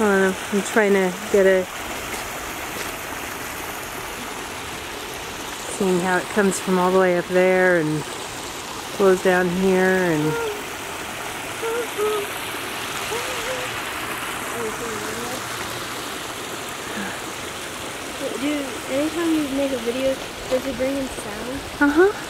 Know, I'm trying to get a seeing how it comes from all the way up there and flows down here and Dude, anytime you make a video, does it bring in sound? uh-huh